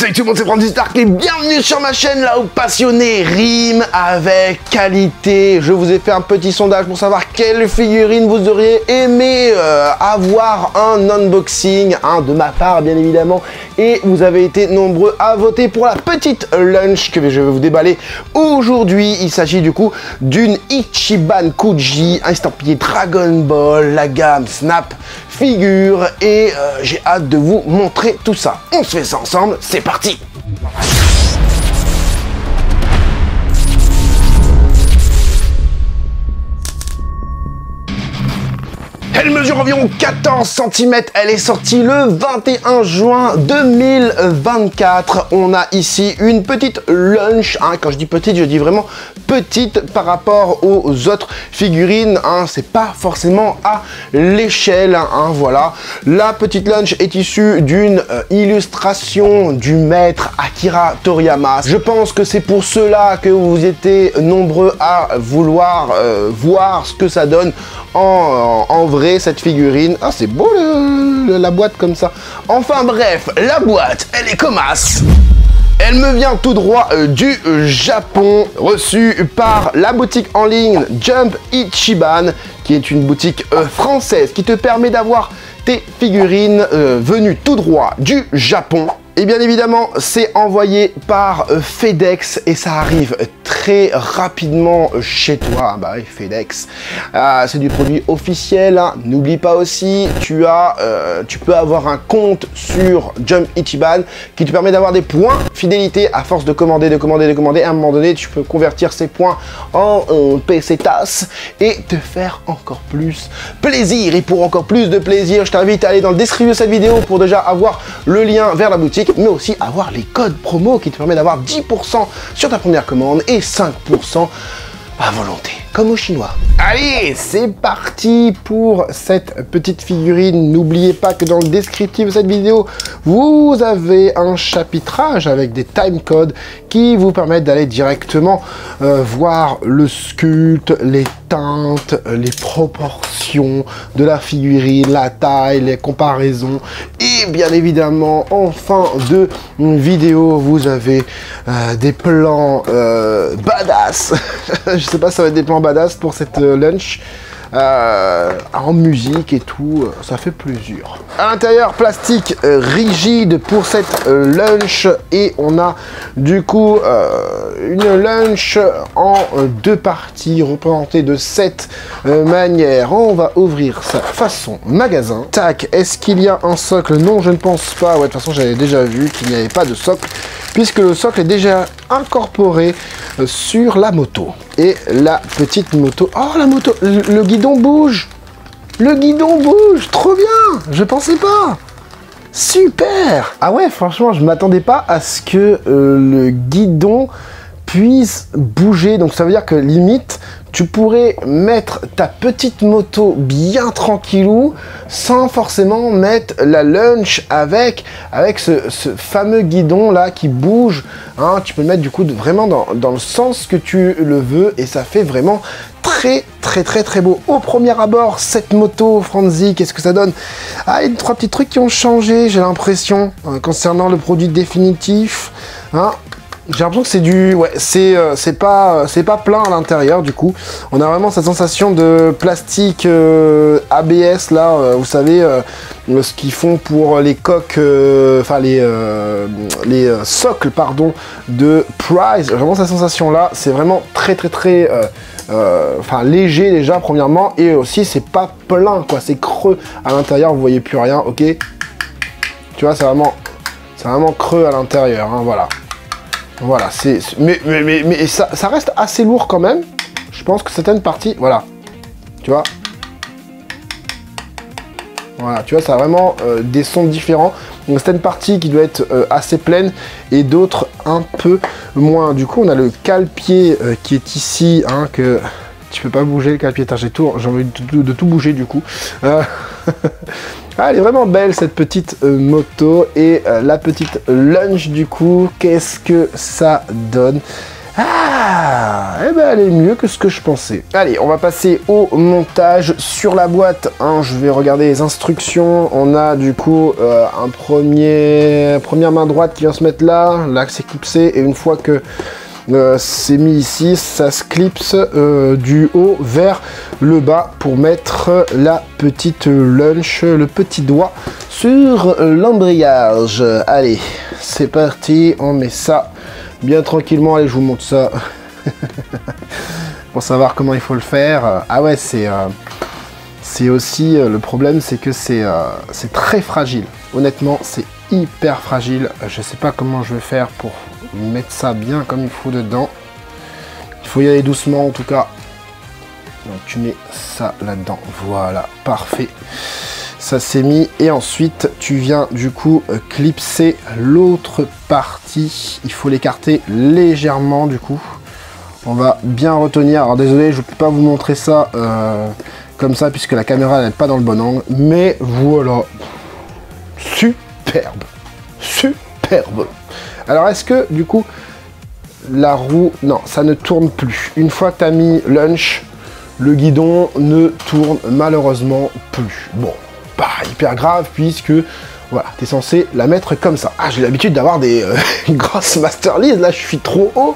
Salut tout le monde, c'est Francis Stark et bienvenue sur ma chaîne là où passionné rime avec qualité. Je vous ai fait un petit sondage pour savoir quelle figurine vous auriez aimé euh, avoir un unboxing, hein, de ma part bien évidemment. Et vous avez été nombreux à voter pour la petite lunch que je vais vous déballer aujourd'hui. Il s'agit du coup d'une Ichiban Kuji, estampillé Dragon Ball, la gamme Snap figure et euh, j'ai hâte de vous montrer tout ça. On se fait ça ensemble, c'est parti Elle mesure environ 14 cm, elle est sortie le 21 juin 2024. On a ici une petite lunch, hein. quand je dis petite, je dis vraiment petite par rapport aux autres figurines, hein. c'est pas forcément à l'échelle, hein, voilà. La petite lunch est issue d'une euh, illustration du maître Akira Toriyama. Je pense que c'est pour cela que vous étiez nombreux à vouloir euh, voir ce que ça donne en, en vrai cette figurine. Ah, c'est beau la boîte comme ça. Enfin bref, la boîte, elle est comme as. Elle me vient tout droit euh, du Japon, reçue par la boutique en ligne Jump Ichiban, qui est une boutique euh, française qui te permet d'avoir tes figurines euh, venues tout droit du Japon. Et bien évidemment, c'est envoyé par FedEx et ça arrive très rapidement chez toi. Bah oui, FedEx. Ah, c'est du produit officiel. Hein. N'oublie pas aussi, tu as, euh, tu peux avoir un compte sur Jump Ichiban qui te permet d'avoir des points fidélité à force de commander, de commander, de commander. À un moment donné, tu peux convertir ces points en, en PC TAS et te faire encore plus plaisir. Et pour encore plus de plaisir, je t'invite à aller dans le description de cette vidéo pour déjà avoir le lien vers la boutique, mais aussi avoir les codes promo qui te permettent d'avoir 10% sur ta première commande et 5% à volonté, comme au chinois. Allez, c'est parti pour cette petite figurine. N'oubliez pas que dans le descriptif de cette vidéo, vous avez un chapitrage avec des timecodes qui vous permettent d'aller directement euh, voir le sculpte, les teintes, les proportions de la figurine, la taille, les comparaisons. Et bien évidemment, en fin de vidéo, vous avez euh, des plans euh, badass. Je sais pas si ça va être des plans badass pour cette lunch. Euh, en musique et tout, euh, ça fait plaisir. À l'intérieur, plastique euh, rigide pour cette lunch et on a du coup une lunch en deux parties représentée de cette manière. On va ouvrir ça façon magasin. Tac, est-ce qu'il y a un socle? Non, je ne pense pas. Ouais, de toute façon, j'avais déjà vu qu'il n'y avait pas de socle puisque le socle est déjà incorporé sur la moto. Et la petite moto... Oh, la moto Le, guidon bouge Le guidon bouge Trop bien Je pensais pas Super Ah ouais, franchement, je m'attendais pas à ce que euh, le guidon puisse bouger. Donc ça veut dire que limite, tu pourrais mettre ta petite moto bien tranquillou sans forcément mettre la lunch avec, ce, fameux guidon là qui bouge. Hein. tu peux le mettre du coup vraiment dans, le sens que tu le veux et ça fait vraiment très très très très beau. Au premier abord, cette moto Franzi, qu'est-ce que ça donne? Ah, il y a trois petits trucs qui ont changé, j'ai l'impression, hein, concernant le produit définitif. Hein. J'ai l'impression que c'est du... Ouais, c'est euh, pas, pas plein à l'intérieur, du coup. On a vraiment cette sensation de plastique euh, ABS, là, euh, vous savez, ce qu'ils font pour les coques, enfin, les, les socles, pardon, de Price. Vraiment cette sensation-là, c'est vraiment très, très, très... Enfin, léger, déjà, premièrement, et aussi, c'est pas plein, quoi. C'est creux à l'intérieur, vous voyez plus rien, ok? Tu vois, c'est vraiment... Vraiment creux à l'intérieur, hein, voilà. Voilà, c'est... Mais, mais, mais, ça, reste assez lourd quand même. Je pense que certaines parties... Voilà. Tu vois? Voilà, tu vois, ça a vraiment euh, des sons différents. Donc certaines parties qui doivent être euh, assez pleines et d'autres un peu moins. Du coup, on a le cale-pied euh, qui est ici, hein, que tu peux pas bouger le cale-pied. J'ai envie de, tout bouger du coup. Ah, elle est vraiment belle cette petite euh, moto et euh, la petite lunch du coup, qu'est-ce que ça donne? Ah, eh ben elle est mieux que ce que je pensais. Allez, on va passer au montage sur la boîte. Hein, je vais regarder les instructions. On a du coup euh, un premier première main droite qui vient se mettre là. Là, c'est clipsé et une fois que euh, c'est mis ici, ça se clipse euh, du haut vers le bas pour mettre la petite lunch, le petit doigt sur l'embrayage. Allez, c'est parti, on met ça bien tranquillement. Allez, je vous montre ça pour savoir comment il faut le faire. Ah ouais, c'est euh, c'est aussi le problème, c'est que c'est très fragile. Honnêtement, c'est hyper fragile. Je sais pas comment je vais faire pour mettre ça bien comme il faut dedans. Il faut y aller doucement en tout cas. Donc tu mets ça là-dedans. Voilà, parfait. Ça s'est mis et ensuite tu viens du coup clipser l'autre partie. Il faut l'écarter légèrement du coup. On va bien retenir. Alors désolé, je ne peux pas vous montrer ça euh, comme ça puisque la caméra n'est pas dans le bon angle. Mais voilà. Superbe. Superbe. Alors est-ce que du coup la roue, non, ça ne tourne plus. Une fois que tu mis lunch, le guidon ne tourne malheureusement plus. Bon, pas hyper grave puisque voilà, tu es censé la mettre comme ça. Ah, j'ai l'habitude d'avoir des euh, grosses Master là je suis trop haut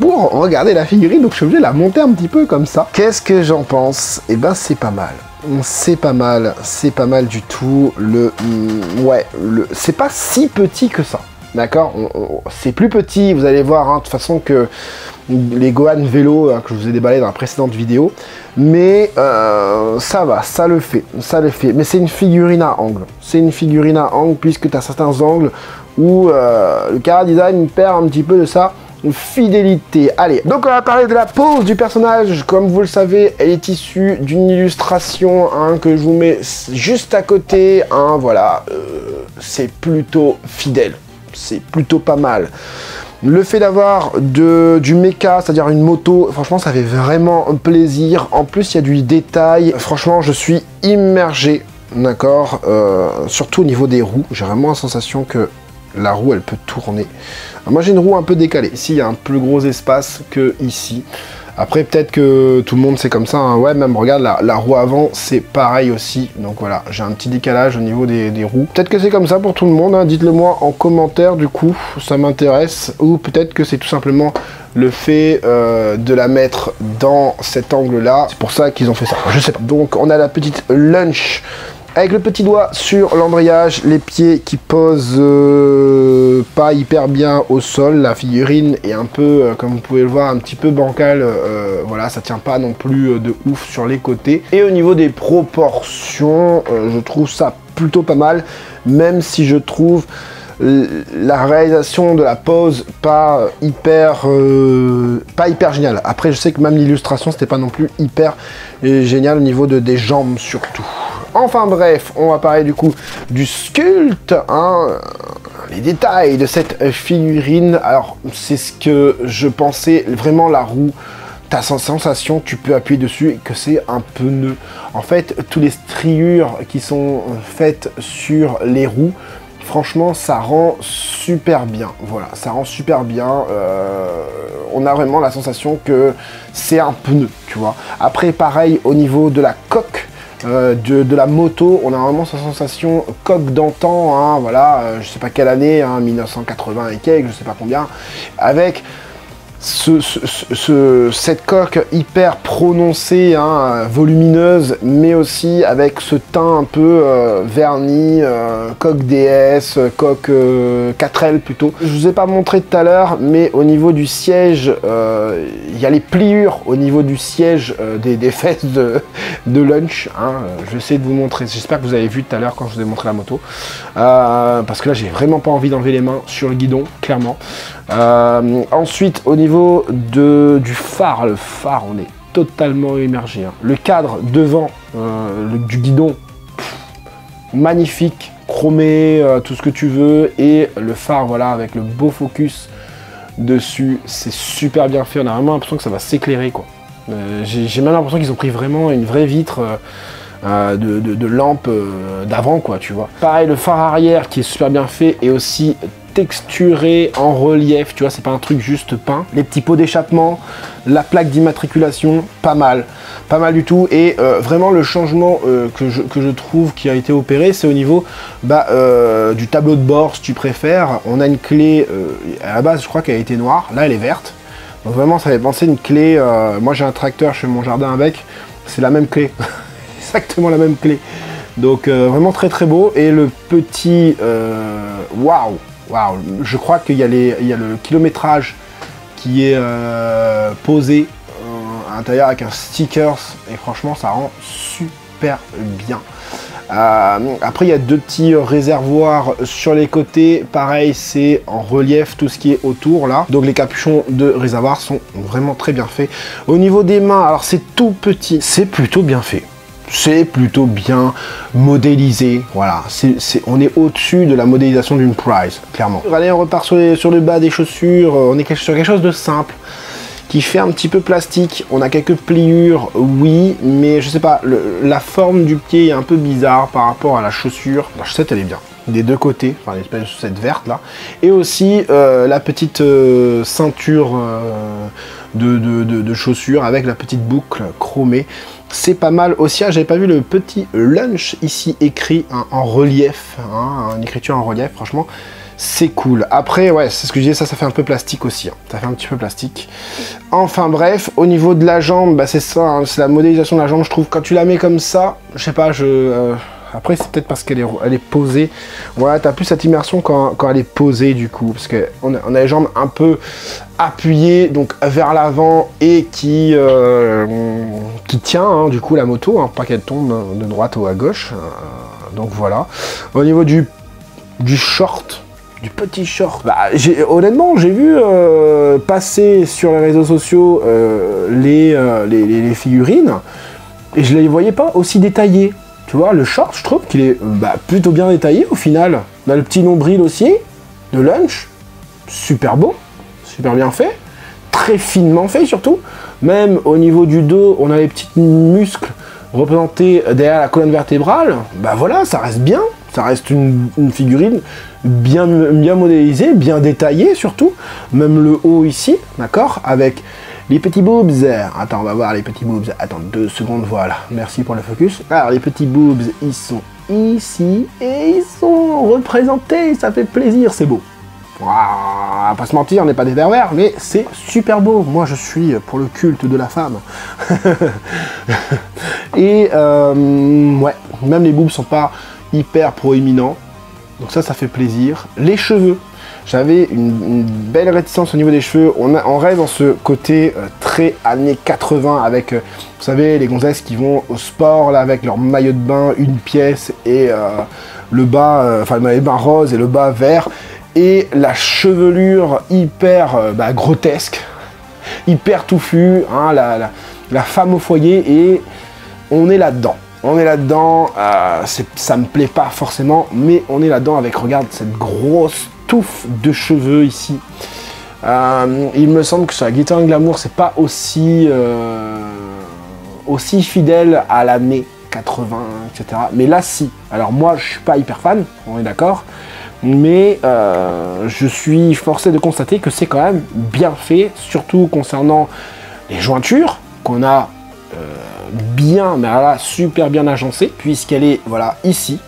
pour regarder la figurine, donc je suis obligé de la monter un petit peu comme ça. Qu'est-ce que j'en pense? Eh ben c'est pas mal. C'est pas mal, c'est pas mal du tout. Le, mm, ouais, le, c'est pas si petit que ça. D'accord C'est plus petit, vous allez voir hein, de toute façon que les Gohan vélo hein, que je vous ai déballé dans la précédente vidéo. Mais euh, ça va, ça le fait, ça le fait. Mais c'est une figurine à angle. C'est une figurine à angle puisque tu as certains angles où euh, le Cara Design perd un petit peu de sa fidélité. Allez, donc on va parler de la pose du personnage. Comme vous le savez, elle est issue d'une illustration hein, que je vous mets juste à côté. voilà, euh, c'est plutôt fidèle c'est plutôt pas mal. Le fait d'avoir du mecha, c'est-à-dire une moto, franchement, ça fait vraiment plaisir. En plus, il y a du détail. Franchement, je suis immergé, d'accord euh, Surtout au niveau des roues. J'ai vraiment la sensation que la roue, elle peut tourner. moi, j'ai une roue un peu décalée. Ici, il y a un plus gros espace que ici. Après, peut-être que tout le monde c'est comme ça. Hein. Ouais, même regarde, la, roue avant, c'est pareil aussi. Donc voilà, j'ai un petit décalage au niveau des, roues. Peut-être que c'est comme ça pour tout le monde. Hein. Dites-le moi en commentaire, du coup, ça m'intéresse. Ou peut-être que c'est tout simplement le fait euh, de la mettre dans cet angle-là. C'est pour ça qu'ils ont fait ça. Je sais pas. Donc, on a la petite lunch avec le petit doigt sur l'embrayage, les pieds qui posent euh, pas hyper bien au sol. La figurine est un peu, euh, comme vous pouvez le voir, un petit peu bancale. Euh, voilà, ça tient pas non plus de ouf sur les côtés. Et au niveau des proportions, je trouve ça plutôt pas mal, même si je trouve la réalisation de la pose pas hyper pas hyper génial après je sais que même l'illustration c'était pas non plus hyper génial au niveau de, des jambes surtout Enfin bref, on va parler du coup du sculpte, hein, les détails de cette figurine. Alors, c'est ce que je pensais, vraiment la roue ta sensation, tu peux appuyer dessus et que c'est un pneu. En fait, tous les striures qui sont faites sur les roues, franchement, ça rend super bien. Voilà, ça rend super bien. Euh, on a vraiment la sensation que c'est un pneu, tu vois. Après, pareil, au niveau de la coque, euh, de, la moto, on a vraiment cette sensation coque d'antan, hein, voilà, euh, je sais pas quelle année, 1980 hein, et quelques, je sais pas combien, avec cette coque hyper prononcée, hein, volumineuse, mais aussi avec ce teint un peu euh, verni, euh, coque DS, coque 4L euh, plutôt. Je vous ai pas montré tout à l'heure, mais au niveau du siège, il y a les pliures au niveau du siège des, fesses de, lunch. Hein. Je vais essayer de vous montrer, j'espère que vous avez vu tout à l'heure quand je vous ai montré la moto. parce que là, j'ai vraiment pas envie d'enlever les mains sur le guidon, clairement. Ensuite, au niveau de, du phare, le phare, on est totalement immergé. Hein. Le cadre devant euh, du guidon, magnifique, chromé, euh, tout ce que tu veux. Et le phare, voilà, avec le beau focus dessus, c'est super bien fait. On a vraiment l'impression que ça va s'éclairer, quoi. Euh, j'ai même l'impression qu'ils ont pris vraiment une vraie vitre. de, de, lampe d'avant quoi tu vois pareil le phare arrière qui est super bien fait et aussi texturé en relief, tu vois, c'est pas un truc juste peint. Les petits pots d'échappement, la plaque d'immatriculation, pas mal, pas mal du tout. Et euh, vraiment le changement euh, que, je, que, je, trouve qui a été opéré, c'est au niveau bah, euh, du tableau de bord, si tu préfères. On a une clé, à la base je crois qu'elle été noire, là elle est verte. Donc vraiment ça fait penser une clé, moi j'ai un tracteur chez mon jardin avec, c'est la même clé, exactement la même clé. Donc vraiment très très beau. Et le petit, waouh Waouh, je crois qu'il y, a le kilométrage qui est euh, posé euh, à l'intérieur avec un stickers et franchement ça rend super bien. Euh, après il y a deux petits réservoirs sur les côtés, pareil c'est en relief tout ce qui est autour là. Donc les capuchons de réservoir sont vraiment très bien faits. Au niveau des mains, alors c'est tout petit, c'est plutôt bien fait c'est plutôt bien modélisé. Voilà, on est au-dessus de la modélisation d'une Prize, clairement. Allez, on repart sur, le bas des chaussures. On est sur quelque chose de simple qui fait un petit peu plastique. On a quelques pliures, oui, mais je sais pas, la forme du pied est un peu bizarre par rapport à la chaussure. La chaussette, elle est bien des deux côtés, enfin l'espèce de chaussette verte là, et aussi euh, la petite euh, ceinture euh, de, chaussures avec la petite boucle chromée c'est pas mal aussi. Ah, j'avais pas vu le petit lunch ici écrit hein, en relief, hein, une écriture en relief, franchement, c'est cool. Après, ouais, c'est ce que je disais, ça, ça fait un peu plastique aussi. Hein. Ça fait un petit peu plastique. Enfin bref, au niveau de la jambe, bah, c'est ça, c'est la modélisation de la jambe, je trouve. Quand tu la mets comme ça, je sais pas, je... Euh, après, c'est peut-être parce qu'elle est, elle est posée. Voilà, t'as plus cette immersion quand, elle est posée, du coup. Parce qu'on a, on a les jambes un peu appuyées, donc vers l'avant, et qui, euh, qui tient, hein, du coup, la moto. Hein, pas qu'elle tombe de droite ou à gauche. Euh, donc voilà. Au niveau du, du short, du petit short. Bah, honnêtement, j'ai vu euh, passer sur les réseaux sociaux les, les, les, figurines et je les voyais pas aussi détaillées. Le short, je trouve qu'il est bah, plutôt bien détaillé au final. On a le petit nombril aussi, de lunch, super beau, super bien fait, très finement fait surtout. Même au niveau du dos, on a les petits muscles représentés derrière la colonne vertébrale. Bah voilà, ça reste bien, ça reste une, figurine bien, bien modélisée, bien détaillée surtout. Même le haut ici, d'accord, avec les petits boobs, attends, on va voir les petits boobs. Attends, deux secondes, voilà. Merci pour le focus. Alors, les petits boobs, ils sont ici et ils sont représentés. Ça fait plaisir, c'est beau. Pas se mentir, on n'est pas des pervers, mais c'est super beau. Moi, je suis pour le culte de la femme. et euh, ouais, même les boobs sont pas hyper proéminents. Donc ça, ça fait plaisir. Les cheveux, j'avais une, belle réticence au niveau des cheveux. On, rêve dans ce côté euh, très années 80 avec, euh, vous savez, les gonzesses qui vont au sport là avec leur maillot de bain, une pièce et euh, le bas, enfin le maillot de bain rose et le bas vert et la chevelure hyper bah, grotesque, hyper touffue, hein, la, femme au foyer et on est là-dedans. On est là-dedans, ça me plaît pas forcément, mais on est là-dedans avec, regarde, cette grosse touffe de cheveux ici. Euh, il me semble que sur la guitare Glamour, c'est pas aussi, euh, fidèle à l'année 80, etc. Mais là, si. Alors moi, je suis pas hyper fan, on est d'accord. Mais euh, je suis forcé de constater que c'est quand même bien fait, surtout concernant les jointures qu'on a bien, mais là, super bien agencée, puisqu'elle est voilà ici,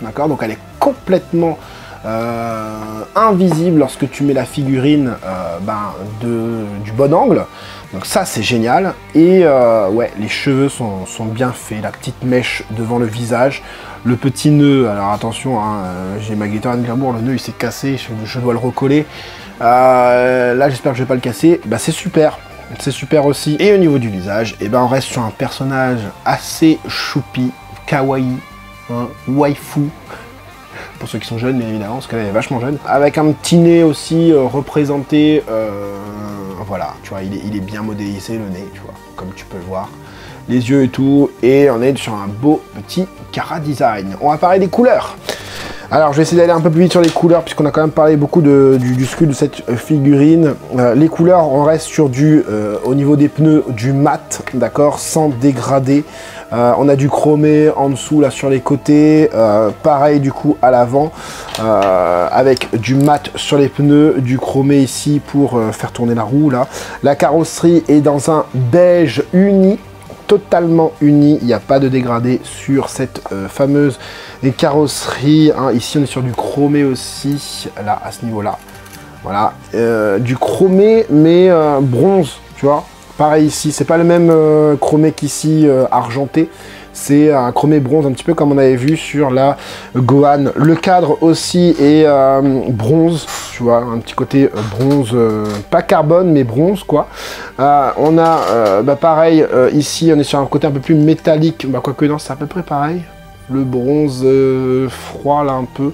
d'accord? Donc elle est complètement invisible lorsque tu mets la figurine euh, ben, de, du bon angle. Donc ça c'est génial. Et euh, ouais, les cheveux sont, bien faits, la petite mèche devant le visage, le petit nœud, alors attention, hein, j'ai ma guitare Glamour, le nœud il s'est cassé, je, dois le recoller. là j'espère que je vais pas le casser, bah, c'est super. C'est super aussi. Et au niveau du visage, eh ben on reste sur un personnage assez choupi, kawaii, hein, waifu, pour ceux qui sont jeunes, bien évidemment, parce qu'elle est vachement jeune. Avec un petit nez aussi euh, représenté, euh, voilà, tu vois, il est, bien modélisé le nez, tu vois, comme tu peux le voir. Les yeux et tout, et on est sur un beau petit Cara Design. On va parler des couleurs. Alors, je vais essayer d'aller un peu plus vite sur les couleurs, puisqu'on a quand même parlé beaucoup du, du sculpt de cette figurine. les couleurs, on reste sur du, au niveau des pneus, du mat, d'accord, sans dégradé. Euh, on a du chromé en dessous, là, sur les côtés. Euh, pareil, du coup, à l'avant, euh, avec du mat sur les pneus, du chromé ici pour faire tourner la roue, là. La carrosserie est dans un beige uni, totalement uni. Il n'y a pas de dégradé sur cette fameuse carrosserie. Hein. Ici, on est sur du chromé aussi, là, à ce niveau-là. Voilà, du chromé, mais bronze, tu vois Pareil ici, c'est pas le même euh, chromé qu'ici euh, argenté. C'est un chromé bronze, un petit peu comme on avait vu sur la Gohan. Le cadre aussi est euh, bronze, tu vois, un petit côté bronze, pas carbone, mais bronze, quoi. on a, bah, pareil, ici, on est sur un côté un peu plus métallique. Bah, quoique, non, c'est à peu près pareil le bronze froid là un peu.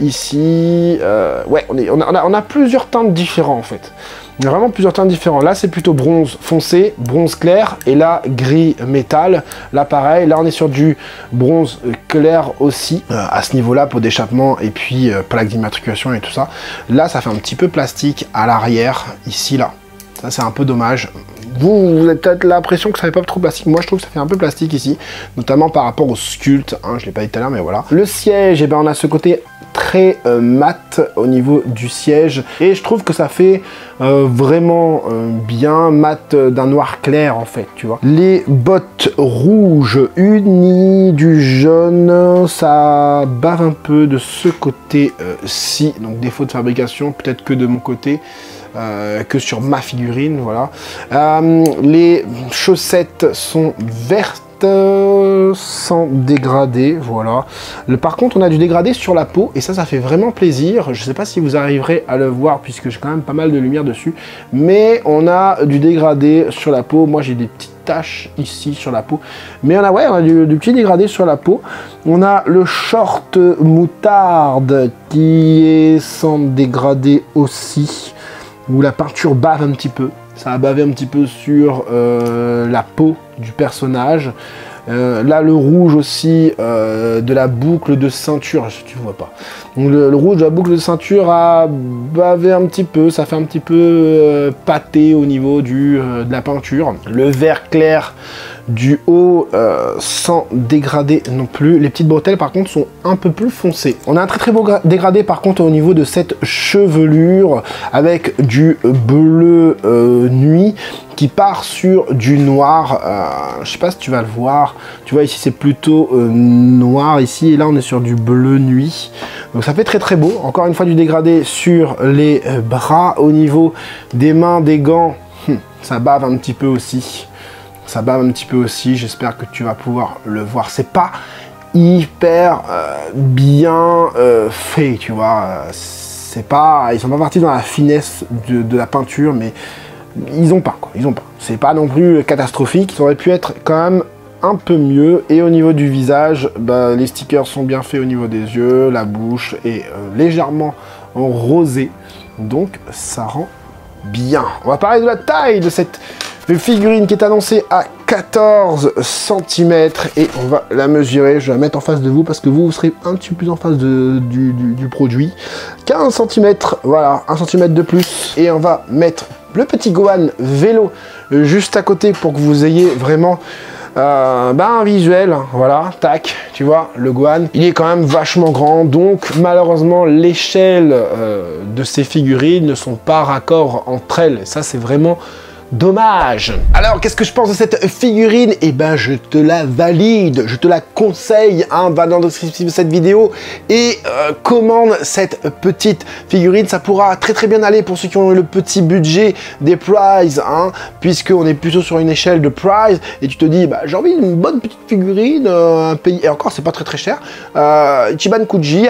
ici, ouais, on, a, plusieurs teintes différents en fait. Il a vraiment plusieurs teintes différents. Là, c'est plutôt bronze foncé, bronze clair, et là, gris métal. Là, pareil, là, on est sur du bronze clair aussi, euh, à ce niveau-là, pour d'échappement, et puis euh, plaque d'immatriculation et tout ça. Là, ça fait un petit peu plastique à l'arrière, ici, là. Ça, c'est un peu dommage. Vous, avez peut-être l'impression que ça fait pas trop plastique. Moi, je trouve que ça fait un peu plastique ici, notamment par rapport au sculpte. Hein, je l'ai pas dit tout à l'heure, mais voilà. Le siège, eh ben, on a ce côté très euh, mat au niveau du siège et je trouve que ça fait euh, vraiment euh, bien mat d'un noir clair en fait tu vois les bottes rouges unies du jaune ça bave un peu de ce côté ci donc défaut de fabrication peut-être que de mon côté que sur ma figurine voilà. Les chaussettes sont vertes sans dégradé, voilà. Par contre, on a du dégradé sur la peau, et ça, ça fait vraiment plaisir. Je sais pas si vous arriverez à le voir, puisque j'ai quand même pas mal de lumière dessus, mais on a du dégradé sur la peau. Moi, j'ai des petites taches ici sur la peau, mais on a, ouais, on a du, du petit dégradé sur la peau. On a le short moutarde qui est sans dégradé aussi, où la peinture bave un petit peu. Ça a bavé un petit peu sur euh, la peau du personnage. Euh, là, le rouge aussi euh, de la boucle de ceinture, tu vois pas. le, rouge de la boucle de ceinture a bavé un petit peu, ça fait un petit peu pâté au niveau du, de la peinture. Le vert clair du haut euh, sans dégradé non plus. Les petites bretelles par contre sont un peu plus foncées. On a un très très beau dégradé par contre au niveau de cette chevelure avec du bleu euh, nuit qui part sur du noir. Euh, je sais pas si tu vas le voir. Tu vois ici c'est plutôt noir ici et là on est sur du bleu nuit. Donc ça fait très très beau. Encore une fois du dégradé sur les bras au niveau des mains, des gants. Hum, ça bave un petit peu aussi ça bave un petit peu aussi, j'espère que tu vas pouvoir le voir. C'est pas hyper euh, bien euh, fait, tu vois. C'est pas, ils sont pas partis dans la finesse de, la peinture, mais ils ont pas, quoi. Ils ont pas. C'est pas non plus catastrophique. Ça aurait pu être quand même un peu mieux. Et au niveau du visage, bah, les stickers sont bien faits au niveau des yeux, la bouche est euh, légèrement rosé. Donc ça rend bien. On va parler de la taille de cette figurine qui est annoncée à 14 cm et on va la mesurer, je vais la mettre en face de vous parce que vous, vous serez un petit peu plus en face du, produit. 15 cm, voilà, 1 cm de plus et on va mettre le petit Gohan vélo juste à côté pour que vous ayez vraiment euh, bah, un visuel, voilà, tac, tu vois, le Gohan, il est quand même vachement grand, donc malheureusement l'échelle euh, de ces figurines ne sont pas raccords entre elles, ça c'est vraiment Dommage. Alors, qu'est-ce que je pense de cette figurine? Eh ben, je te la valide, je te la conseille, hein, va dans la description de cette vidéo et euh, commande cette petite figurine. Ça pourra très très bien aller pour ceux qui ont le petit budget des prize, hein, puisqu'on est plutôt sur une échelle de prize, et tu te dis, bah, j'ai envie d'une bonne petite figurine, euh, un pays, et encore, c'est pas très très cher, euh,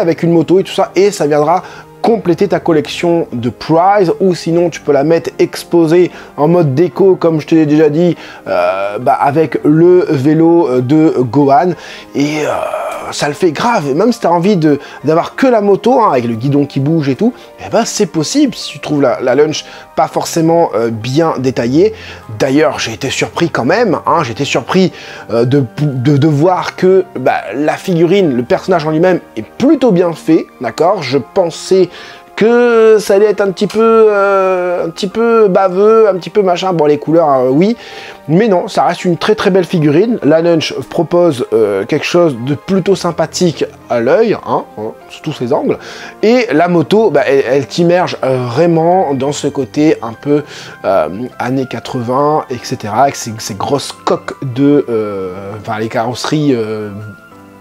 avec une moto et tout ça, et ça viendra compléter ta collection de prize ou sinon tu peux la mettre exposée en mode déco comme je te l'ai déjà dit euh, bah, avec le vélo de Gohan. Et euh, ça le fait grave. Et même si tu as envie d'avoir que la moto, hein, avec le guidon qui bouge et tout, eh ben c'est possible si tu trouves la, lunch pas forcément euh, bien détaillée. D'ailleurs, j'ai été surpris quand même, hein, j'ai été surpris euh, de, de, voir que bah, la figurine, le personnage en lui-même est plutôt bien fait, d'accord? Je pensais que ça allait être un petit peu, euh, un petit peu baveux, un petit peu machin. Bon, les couleurs, euh, oui, mais non, ça reste une très très belle figurine. La Nunch propose euh, quelque chose de plutôt sympathique à l'œil, hein, hein, sous tous ses angles. Et la moto, bah, elle, t'immerge vraiment dans ce côté un peu années 80, etc. Avec ces, ces grosses coques de, enfin les carrosseries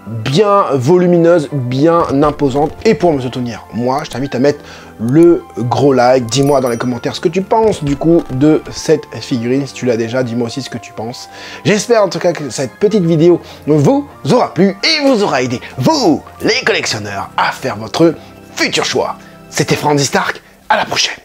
bien volumineuse, bien imposante. Et pour me soutenir, moi, je t'invite à mettre le gros like. Dis-moi dans les commentaires ce que tu penses du coup de cette figurine. Si tu l'as déjà, dis-moi aussi ce que tu penses. J'espère en tout cas que cette petite vidéo vous aura plu et vous aura aidé, vous, les collectionneurs, à faire votre futur choix. C'était Franzy Stark, à la prochaine